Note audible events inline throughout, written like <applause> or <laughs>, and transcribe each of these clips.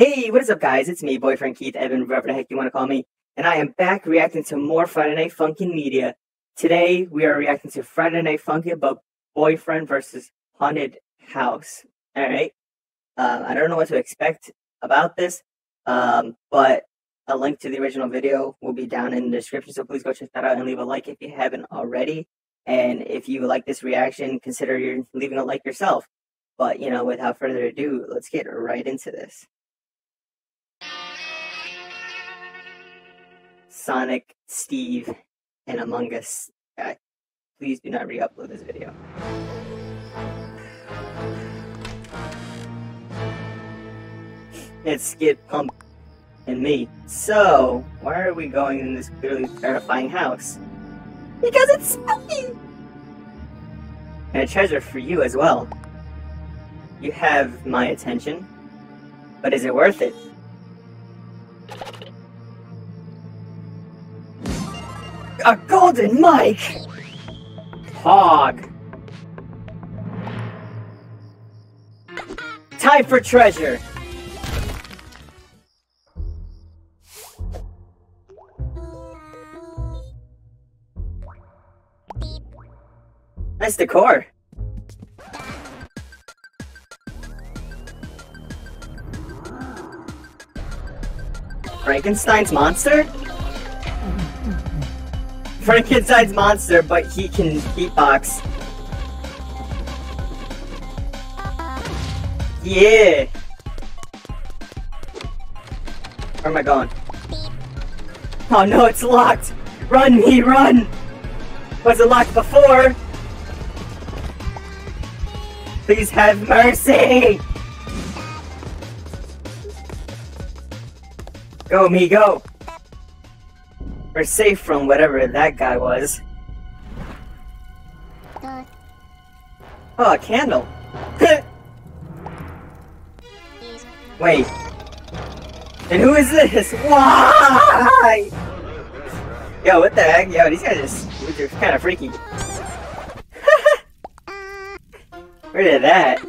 Hey, what is up, guys? It's me, boyfriend Keith Evan, whatever the heck you want to call me, and I am back reacting to more Friday Night Funkin' media. Today, we are reacting to Friday Night Funkin' but Boyfriend versus Haunted House. All right. Uh, I don't know what to expect about this, um, but a link to the original video will be down in the description, so please go check that out and leave a like if you haven't already. And if you like this reaction, consider leaving a like yourself. But, you know, without further ado, let's get right into this. Sonic, Steve, and Among Us guy. Please do not re-upload this video. It's Skid Pump and me. So, why are we going in this clearly terrifying house? Because it's spooky! And a treasure for you as well. You have my attention, but is it worth it? A golden mic! Hog! Time for treasure! Nice decor. Frankenstein's monster? Frankenstein's monster, but he can beatbox. Yeah! Where am I going? Oh no, it's locked! Run, me, run! Was it locked before? Please have mercy! Go, me, go! We're safe from whatever that guy was. Oh, a candle! <laughs> Wait. And who is this? Why? Yo, what the heck? Yo, these guys are, are kind of freaky. <laughs> Where did that?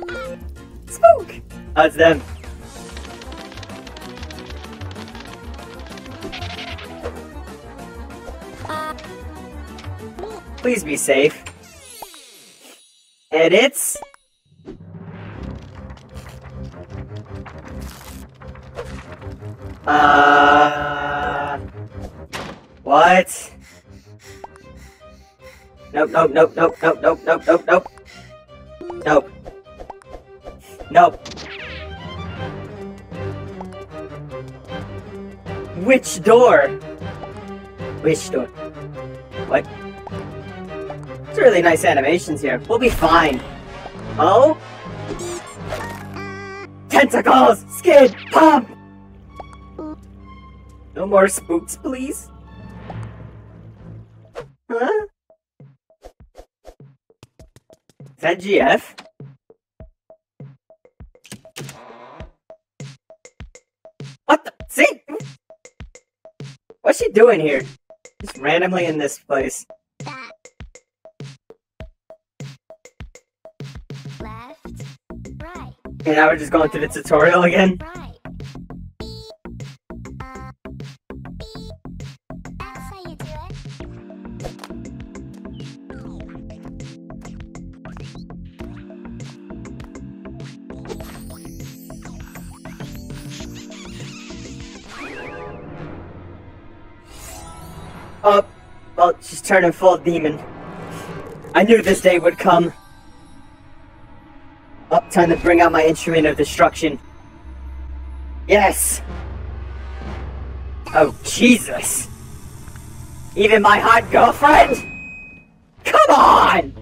Spook! Oh, it's them. Please be safe. Edits? Uh... What? Nope, nope, nope, nope, nope, nope, nope, nope, nope. Nope. Nope. Which door? Which door? What? It's really nice animations here. We'll be fine. Oh? Tentacles! Skid! Pump! No more spooks, please? Huh? Is that GF? What the? See? What's she doing here? Just randomly in this place. And now we're just going through the tutorial again? Right. Oh, well, she's turning full demon. I knew this day would come. Up, time to bring out my instrument of destruction. Yes! Oh, Jesus! Even my hot girlfriend? Come on!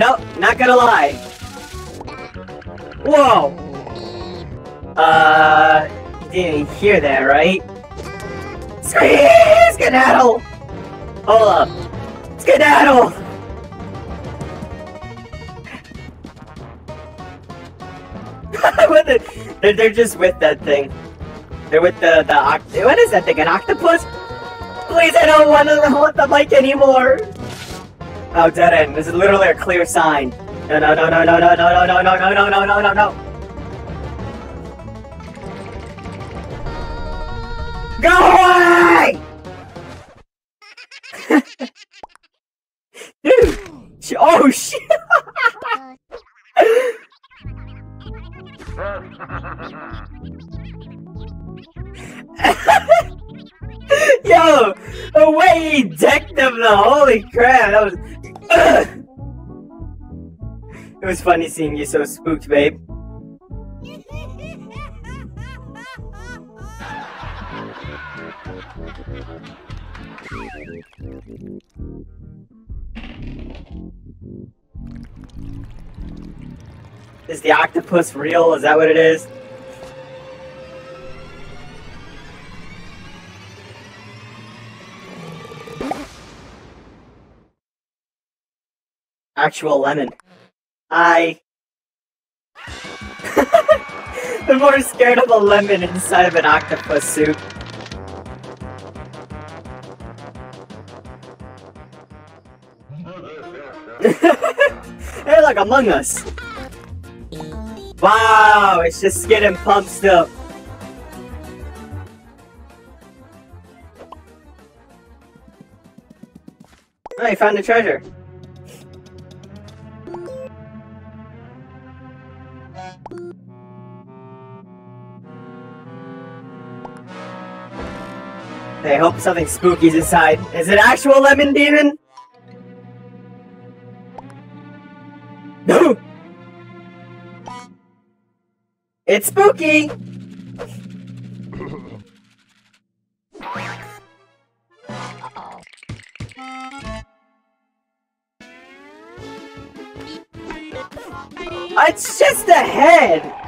Nope, not gonna lie. Whoa! Uh, didn't hear that, right? Skedaddle! Hold up. Skedaddle! They're, they're just with that thing. They're with the, the oct- What is that thing? An octopus? Please, I don't want to hold the mic anymore! Oh, dead end. This is literally a clear sign. No, no, no, no, no, no, no, no, no, no, no, no, no, no, no. Go away! Dude! Oh shit! The way he decked him though, holy crap, that was <coughs> It was funny seeing you so spooked, babe. Is the octopus real? Is that what it is? Actual lemon. I. <laughs> I'm more scared of a lemon inside of an octopus suit. <laughs> hey, look, Among Us. Wow, it's just getting pumped up. You found a treasure. I hope something spooky's inside. Is it actual lemon demon? No! It's spooky! <laughs> It's just a head!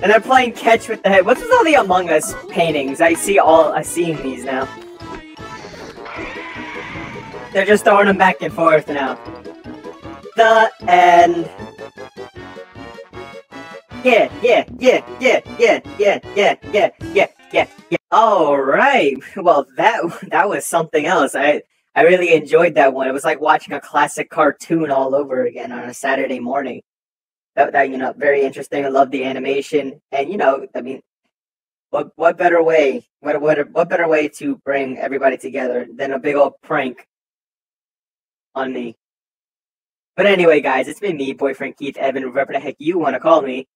And they're playing catch with the head. What's with all the Among Us paintings? I see all, I see these now. They're just throwing them back and forth now. The end. Yeah, yeah, yeah, yeah, yeah, yeah, yeah, yeah, yeah, yeah, yeah. All right. Well, that <laughs> that was something else. I I really enjoyed that one. It was like watching a classic cartoon all over again on a Saturday morning. That, that you know, very interesting. I love the animation, and you know, I mean, what what better way? What what what better way to bring everybody together than a big old prank on me? But anyway, guys, it's been me, boyfriend Keith Evan, whatever the heck you want to call me,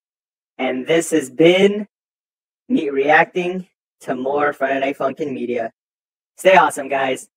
and this has been me reacting to more Friday Night Funkin' Media. Stay awesome, guys.